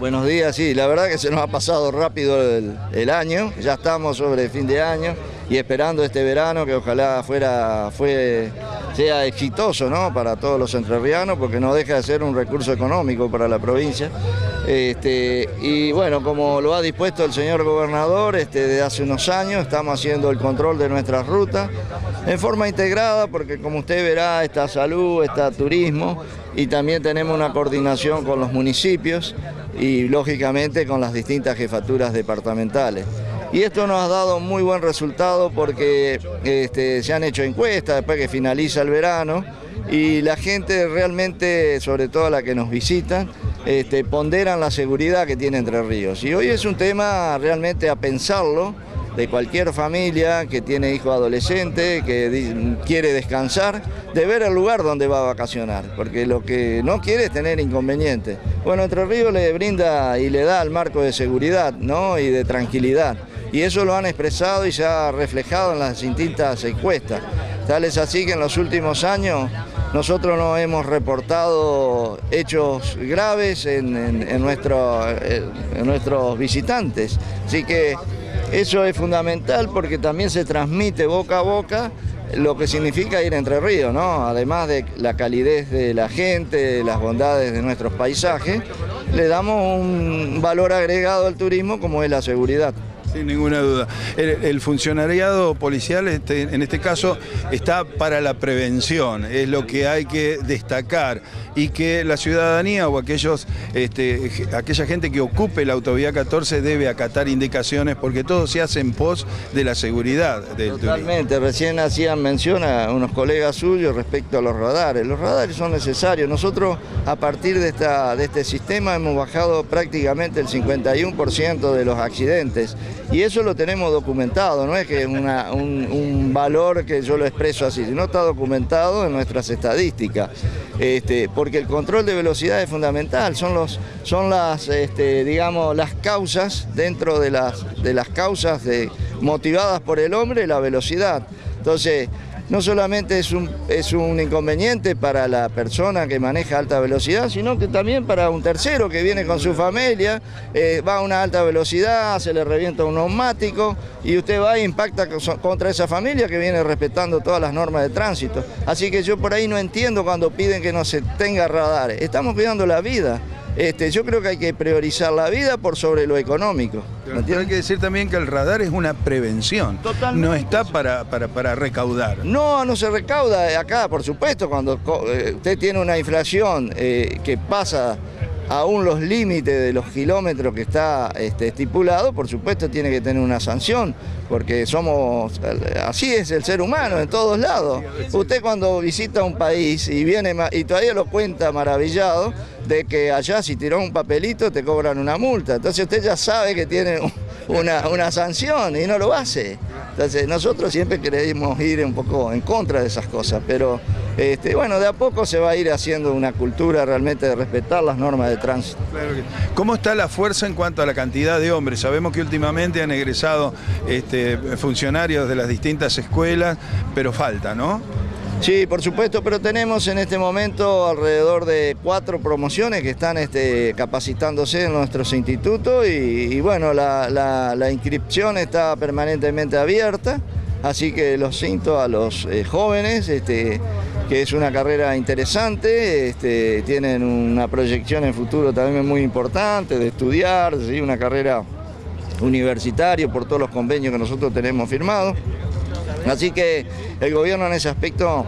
Buenos días, sí, la verdad que se nos ha pasado rápido el, año, ya estamos sobre el fin de año y esperando este verano que ojalá fuera, fue, sea exitoso ¿no? para todos los entrerrianos porque no deja de ser un recurso económico para la provincia. Este, y bueno, como lo ha dispuesto el señor gobernador este, desde hace unos años, estamos haciendo el control de nuestras rutas en forma integrada porque como usted verá está salud, está turismo y también tenemos una coordinación con los municipios y lógicamente con las distintas jefaturas departamentales. Y esto nos ha dado muy buen resultado porque este, se han hecho encuestas después que finaliza el verano y la gente realmente, sobre todo la que nos visita, este, ponderan la seguridad que tiene Entre Ríos. Y hoy es un tema realmente a pensarlo de cualquier familia que tiene hijo adolescente, que quiere descansar, de ver el lugar donde va a vacacionar, porque lo que no quiere es tener inconvenientes. Bueno, Entre Ríos le brinda y le da el marco de seguridad ¿no? y de tranquilidad, y eso lo han expresado y se ha reflejado en las distintas encuestas. Tal es así que en los últimos años nosotros no hemos reportado hechos graves en, en nuestros visitantes, así que eso es fundamental porque también se transmite boca a boca lo que significa ir Entre Ríos, ¿no? Además de la calidez de la gente, las bondades de nuestros paisajes, le damos un valor agregado al turismo como es la seguridad. Sin ninguna duda. El, funcionariado policial, este, en este caso, está para la prevención, es lo que hay que destacar y que la ciudadanía o aquellos, este, aquella gente que ocupe la autovía 14 debe acatar indicaciones porque todo se hace en pos de la seguridad del Totalmente, recién hacían mención a unos colegas suyos respecto a los radares. Los radares son necesarios. Nosotros a partir de, esta, de este sistema hemos bajado prácticamente el 51% de los accidentes y eso lo tenemos documentado, no es que es un, valor que yo lo expreso así, sino está documentado en nuestras estadísticas, este, porque el control de velocidad es fundamental, son, los, son las, este, digamos, las causas dentro de las, de las causas de, motivadas por el hombre, la velocidad. Entonces, no solamente es un, es un inconveniente para la persona que maneja alta velocidad, sino que también para un tercero que viene con su familia, eh, va a una alta velocidad, se le revienta un neumático y usted va e impacta contra esa familia que viene respetando todas las normas de tránsito. Así que yo por ahí no entiendo cuando piden que no se tenga radares. Estamos cuidando la vida. Este, yo creo que hay que priorizar la vida por sobre lo económico. Pero hay que decir también que el radar es una prevención. No está para, para, recaudar. No, no se recauda acá, por supuesto, cuando eh, usted tiene una inflación eh, que pasa aún los límites de los kilómetros que está este, estipulado, por supuesto tiene que tener una sanción, porque somos, así es el ser humano en todos lados. Usted cuando visita un país y viene y todavía lo cuenta maravillado de que allá si tiró un papelito te cobran una multa, entonces usted ya sabe que tiene una, una sanción y no lo hace. Entonces nosotros siempre queremos ir un poco en contra de esas cosas, pero este, bueno, de a poco se va a ir haciendo una cultura realmente de respetar las normas de tránsito. ¿Cómo está la fuerza en cuanto a la cantidad de hombres? Sabemos que últimamente han egresado este, funcionarios de las distintas escuelas, pero falta, ¿no? Sí, por supuesto, pero tenemos en este momento alrededor de cuatro promociones que están este, capacitándose en nuestros institutos y, bueno, la, inscripción está permanentemente abierta, así que los cinto a los eh, jóvenes este, que es una carrera interesante, este, tienen una proyección en futuro también muy importante de estudiar, una carrera universitaria por todos los convenios que nosotros tenemos firmados. Así que el gobierno en ese aspecto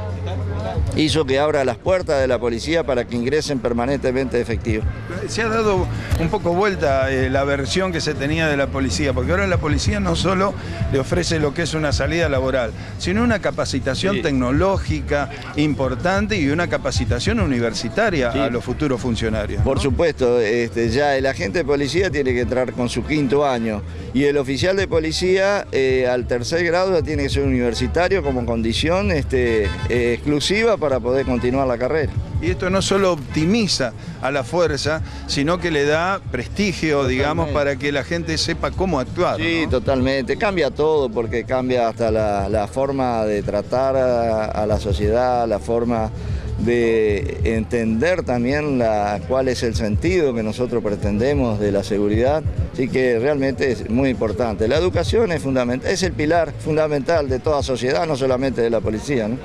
hizo que abra las puertas de la policía para que ingresen permanentemente efectivos. Se ha dado un poco vuelta eh, la versión que se tenía de la policía, porque ahora la policía no solo le ofrece lo que es una salida laboral, sino una capacitación tecnológica importante y una capacitación universitaria a los futuros funcionarios. Por supuesto, este, ya el agente de policía tiene que entrar con su quinto año y el oficial de policía eh, al tercer grado tiene que ser universitario como condición este, eh, exclusiva para poder continuar la carrera. Y esto no solo optimiza a la fuerza, sino que le da prestigio, digamos, para que la gente sepa cómo actuar. Sí, totalmente. Cambia todo, porque cambia hasta la, forma de tratar a, la sociedad, la forma de entender también la, cuál es el sentido que nosotros pretendemos de la seguridad, así que realmente es muy importante. La educación es fundamental, es el pilar fundamental de toda sociedad, no solamente de la policía. ¿no?